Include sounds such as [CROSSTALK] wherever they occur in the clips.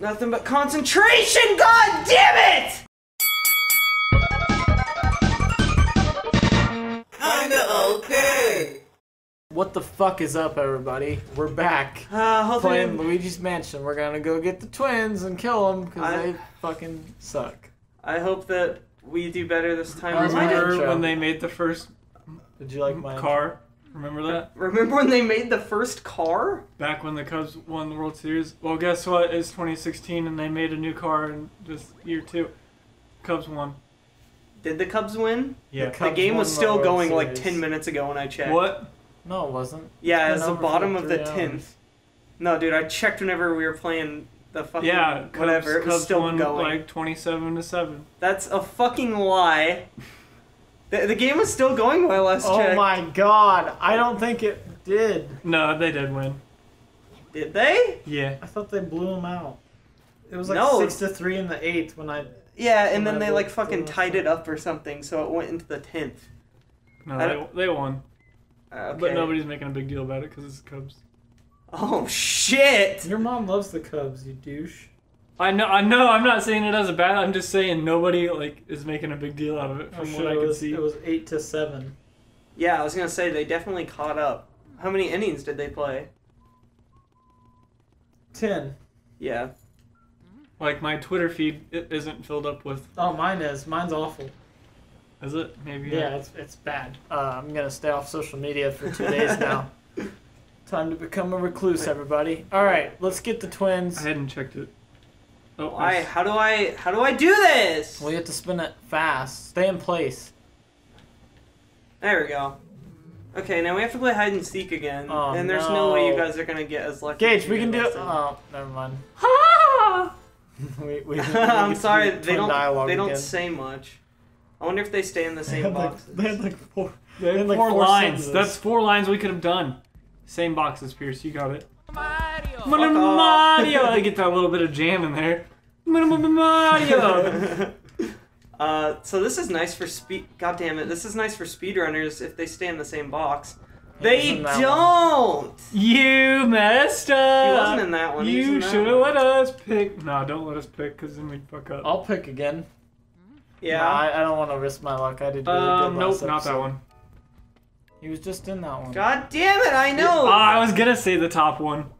Nothing but concentration, god damn it! Kinda okay. What the fuck is up, everybody? We're back. Uh, Playing Luigi's Mansion. We're gonna go get the twins and kill them because I- they fucking suck. I hope that we do better this time. That was my Remember, when they made the first Did you like my car? Remember that? remember when they made the first car? Back when the Cubs won the World Series. Well, guess what? It's 2016, and they made a new car in this year too. Cubs won. Did the Cubs win? Yeah. The The game was the still World going like 10 minutes ago when I checked. What? No, it wasn't. Yeah, It's it's been the bottom of the 10th. No, dude, I checked whenever we were playing the fucking Yeah. Cubs, whatever. It was Cubs still won going. like 27 to seven. That's a fucking lie. [LAUGHS] The, the game was still going while I last Oh checked. my god! I don't think it did. No, they did win. Did they? Yeah. I thought they blew them out. It was like No. six to three in the eighth when I. Yeah, and then Yeah, they like fucking tied it up or something, so it went into the 10th. No, they, they won. Uh, okay. But nobody's making a big deal about it because it's the Cubs. Oh shit! Your mom loves the Cubs, you douche. I know, I know. I'm not saying it as a bad. I'm just saying nobody like is making a big deal out of it I'm from sure what I it can was, see. It was eight to seven. Yeah, I was gonna say they definitely caught up. How many innings did they play? Ten. Yeah. Like my Twitter feed isn't filled up with. Oh, mine is. Mine's awful. Is it? Maybe. Yeah, it's it's bad. Uh, I'm gonna stay off social media for two days now. [LAUGHS] Time to become a recluse, everybody. All right, let's get the twins. I hadn't checked it. Oh, I- How do I? How do I do this? We have to spin it fast. Stay in place. There we go. Okay, now we have to play hide and seek again, Oh, and there's no. way you guys are gonna get as lucky. Gage, as we can did do it. Oh, never mind. [LAUGHS] [LAUGHS] we, we, we [LAUGHS] I'm sorry, they don't. They don't again. say much. I wonder if they stay in the They same had, like, boxes. they had like four. They had like four, four lines. sentences. That's four lines we could have done. Same boxes, Pierce. You got it. Mario. Mario. I get that little bit of jam in there. Mario. [LAUGHS] uh, so this is nice for speed. God damn it! This is nice for speedrunners if they stay in the same box. They Isn't that don't. you messed up. He wasn't in that one. he was in You should have let us pick. No, don't let us pick, cause then we'd fuck up. I'll pick again. Yeah. No, I, I don't want to risk my luck. I did really um, good nope, last not that one. He was just in that one. God damn it! I know. Oh, I was gonna say the top one.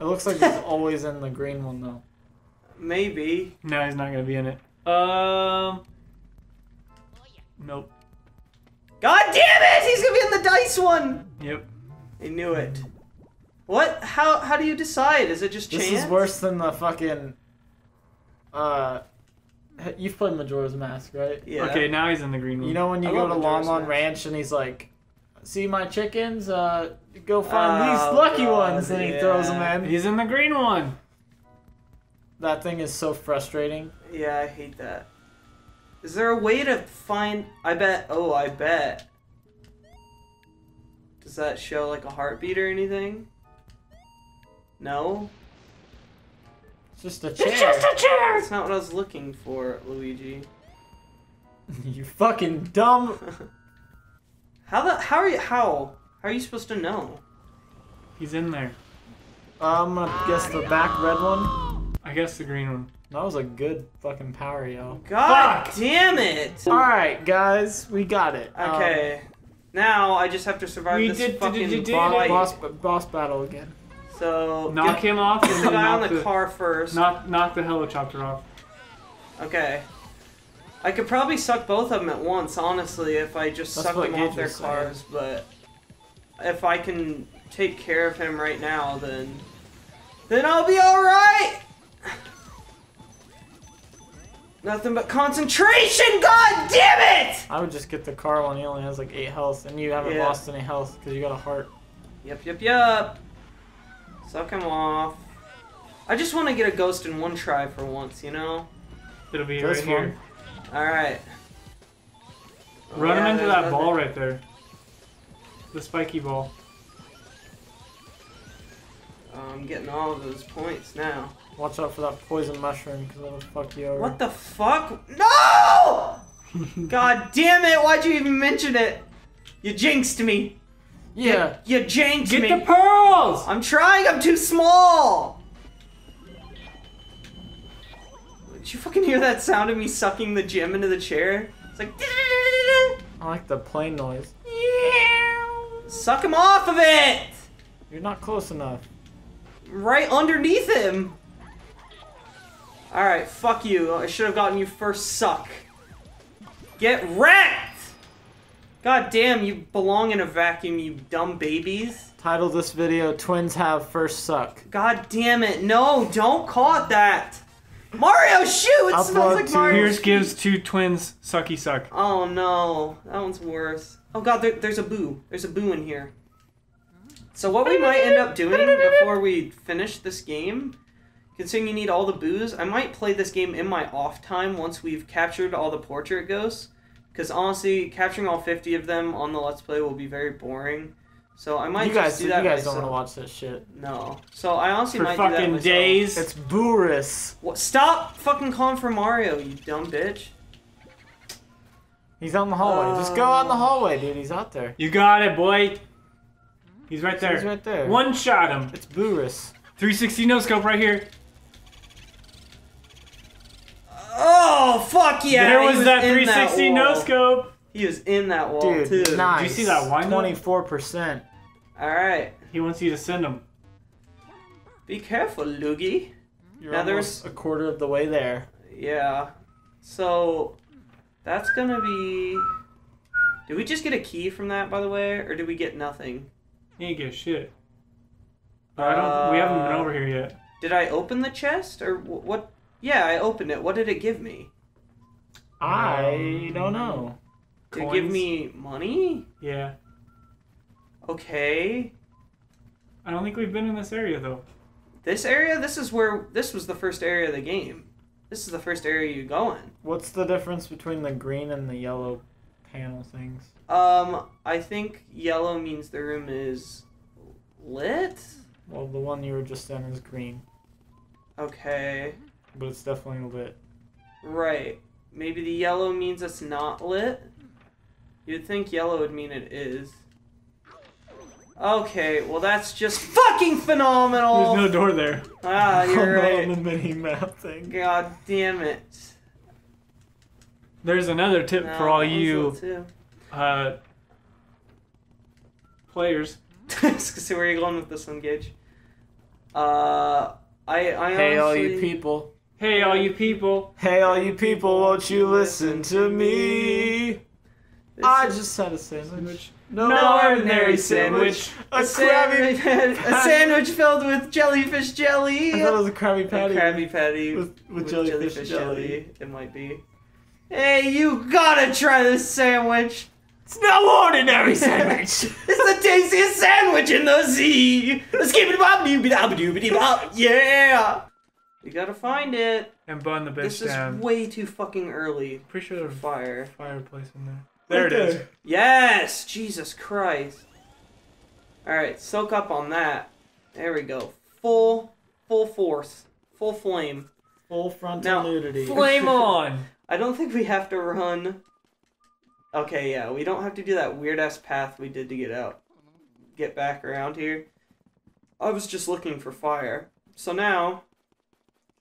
It looks like he's [LAUGHS] always in the green one though. Maybe. No, he's not gonna be in it. Um. Nope. God damn it! He's gonna be in the dice one. Yep. I knew it. What? How? How do you decide? Is it just chance? This is worse than the fucking. Uh, you've played Majora's Mask, right? Yeah. Okay, now he's in the green one. You know when you I go to Majora's Lon Lon Ranch and he's like, "See my chickens? Uh, go find Oh, these lucky God, ones," and he throws them in. he's in the green one. That thing is so frustrating. Yeah, I hate that. Is there a way to find? I bet. Oh, I bet. Does that show like a heartbeat or anything? No. It's just a chair. It's just a chair. That's not what I was looking for, Luigi. [LAUGHS] you fucking dumb. [LAUGHS] How the? How are you? How? How are you supposed to know? He's in there. I'm gonna guess the back red one. I guess the green one. That was a good fucking power, yo. God Fuck! damn it! All right, guys, we got it. Um, Okay. now I just have to survive We this did- did- fucking did- did- boss, fight. boss, boss battle again. So Knock get him off and [LAUGHS] the then guy on knock the the car first. knock knock the helicopter off. Okay. I could probably suck both of them at once, honestly, if I just That's suck them off their was saying. cars. But if I can take care of him right now, then then I'll be all right. Nothing but concentration. God damn it! I would just get the car one. He only has like eight health, and you haven't Yeah. lost any health because you got a heart. Yep, yep, yep. Suck him off. I just want to get a ghost in one try for once, you know. It'll be This right here. one. All right. Oh, Run Yeah, him into that nothing. ball right there. The spiky ball. Oh, I'm getting all of those points now. Watch out for that poison mushroom because that'll fuck you over. What the fuck? No! [LAUGHS] God damn it! Why'd you even mention it? You jinxed me. Yeah. You jinxed Get me. Get the pearls! I'm trying. I'm too small. Did you fucking hear that sound of me sucking the gem into the chair? It's like. I like the plane noise. Yeah! Suck him off of it! You're not close enough. Right underneath him! Alright, fuck you. I should have gotten you first, suck. Get wrecked! God damn, you belong in a vacuum, you dumb babies. Title this video Twins Have First Suck. God damn it. No, don't call it that. Mario, shoot! It Upload smells like to Mario. Pierce gives two twins sucky suck. Oh no, that one's worse. Oh god, there, there's a boo. There's a boo in here. So what we might end up doing before we finish this game, considering you need all the boos, I might play this game in my off time once we've captured all the portrait ghosts. Because honestly, capturing all 50 of them on the Let's Play will be very boring. So I might You guys, just do you that guys don't want to watch this shit. No. So I honestly For might do that fucking myself. days. It's Boris. What? Stop fucking calling for Mario, you dumb bitch. He's on the hallway. Just go on the uh. hallway, dude. He's out there. You got it, boy. He's right there. He's right there. One shot him. It's Boris. 360 no scope right here. Oh fuck yeah! there he was, that in 360 no scope. He was in that wall Dude, too. nice. Did you see that wind up? Twenty-four percent. All right, He wants you to send him. be careful, Loogie. You're Now almost a quarter of the way there. Yeah. So that's gonna be. Did we just get a key from that, by the way, or did we get nothing? He ain't get shit. But I don't. we haven't been Uh, over here yet. Did I open the chest or what? Yeah, I opened it. What did it give me? I don't know. It give me money? Yeah. Okay. I don't think we've been in this area though. This area, this is where this was the first area of the game. This is the first area you go in. What's the difference between the green and the yellow panel things? Um, I think yellow means the room is lit. Well, the one you were just in is green, Okay, but it's definitely lit. right. Maybe the yellow means it's not lit. You'd think yellow would mean it is. Okay, well that's just fucking phenomenal. There's no door there. ah, [LAUGHS] you're right. on the mini map thing. God damn it. There's another tip No, for all you lit too. uh, players. [LAUGHS] See where you're going with this one, Gage? Uh, I, I Hey, all you people. Hey, all you people. Hey, all you people, won't you listen to me? This I just had a sandwich. No ordinary sandwich. A a Krabby. sandwich, [LAUGHS] a sandwich filled with jellyfish jelly. I thought it was a Krabby A Patty. Krabby Patty with, with, jellyfish, jelly. It might be. Hey, you gotta try this sandwich. It's no ordinary sandwich. [LAUGHS] It's the tastiest sandwich in the sea. Doobity bop doobity bop. Yeah. You gotta find it. And burn the bitch This is way too fucking early Pretty sure there's fire. fireplace in there. There it is. Yes! Jesus Christ. Alright, soak up on that. There we go. Full, full force. Full flame. Full frontal Now, nudity. Flame [LAUGHS] on. I don't think we have to run. Okay, yeah, we don't have to do that weird ass path we did to get out. Get back around here. I was just looking for fire. So now,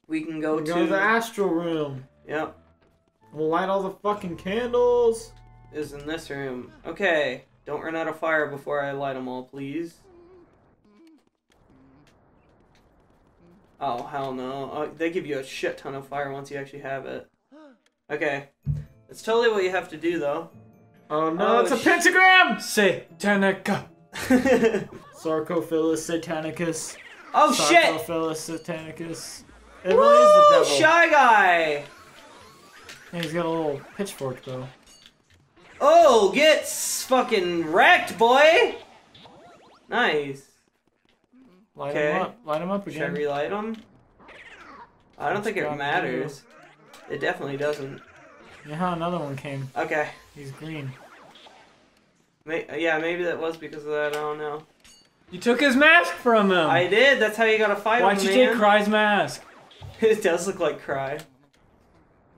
we can go Go to. to the astral room. Yep, We'll light all the fucking candles. is in this room. Okay, don't run out of fire before I light them all, please. Oh, hell no. Oh, they give you a shit ton of fire once you actually have it. Okay. That's totally what you have to do, though. Oh no, Oh, it's a sh- pentagram! Satanica. [LAUGHS] Sarcophilus satanicus. oh, shit! Sarcophilus satanicus. It really is the devil. Shy Guy! Yeah, he's got a little pitchfork though. Oh, get s- fucking wrecked, boy! Nice. Light Okay. him up. Light him up Should I again. relight him? I don't think it Drop matters. It definitely doesn't. Yeah, another one came. Okay. He's green. May- yeah, maybe that was because of that. I don't know. You took his mask from him. I did. That's how you gotta fight Why'd him, you man. take Cry's mask? [LAUGHS] it does look like Cry.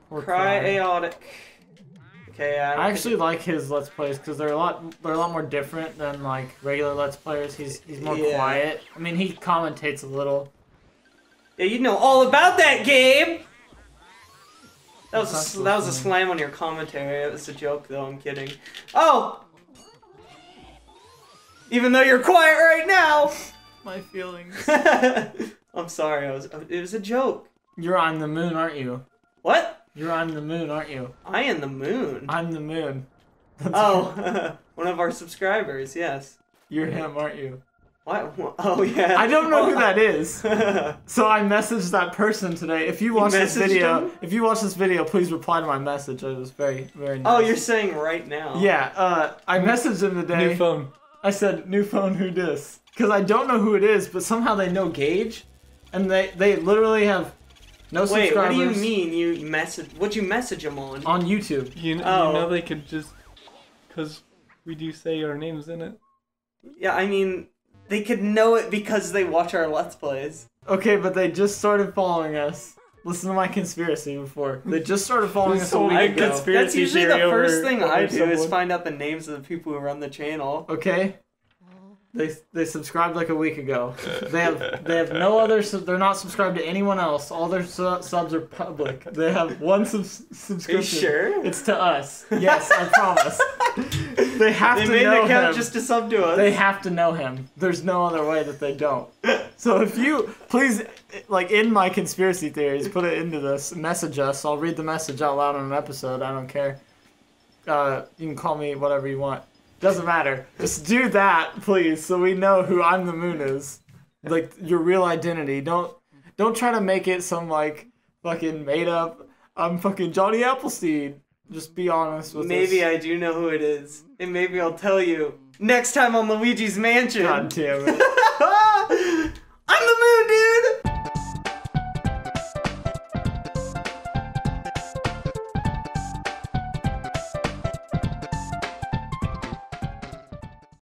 Or Cry Cryaotic. Okay, I, I actually like his let's plays because they're a lot they're a lot more different than like regular let's players. He's he's more Yeah. quiet. I mean, he commentates a little. Yeah, you know all about that game. That was That's a, that was a slam on your commentary. It was a joke, though. I'm kidding. Oh. Even though you're quiet right now. My feelings. [LAUGHS] I'm sorry. I was. It was a joke. You're on the moon, aren't you? What? You're on the moon, aren't you? I am the moon. I'm the moon. That's Oh, [LAUGHS] one of our subscribers. Yes. You're him, aren't you? What? Oh yeah. I don't know who [LAUGHS] that is. [LAUGHS] So I messaged that person today. If you watch this video, him? if you watch this video, please reply to my message. It was very, very nice. oh, you're saying right now. Yeah, uh, I messaged him today. New phone. I said, "New phone, who dis?" Because I don't know who it is, but somehow they know Gage, and they they literally have no Wait, what subscribers do you mean you message? What'd you message them on? on YouTube. You, kn- Oh. you know oh. they could just, cause we do say our names in it. Yeah, I mean, they could know it because they watch our Let's Plays. Okay, but they just started following us. Listen to my conspiracy before. They just started following [LAUGHS] us a So week I ago. Conspiracy That's usually the theory first over- thing over I do is someone. find out the names of the people who run the channel. Okay. They they subscribed like a week ago. [LAUGHS] They have they have no other. They're not subscribed to anyone else. All their su- subs are public. They have one sub- Are you subscription. sure? It's to us. Yes, I promise. [LAUGHS] They have They to made know an account him. just to sub to us. They have to know him. There's no other way that they don't. [LAUGHS] So if you please, like in my conspiracy theories, put it into this. Message us. I'll read the message out loud on an episode. I don't care. Uh, you can call me whatever you want. Doesn't matter. Just do that, please, so we know who I'm the Moon is. Like your real identity. Don't don't try to make it some like fucking made up. I'm fucking Johnny Appleseed. Just be honest with us. maybe us. I do know who it is, and maybe I'll tell you next time on Luigi's Mansion. God damn it. [LAUGHS]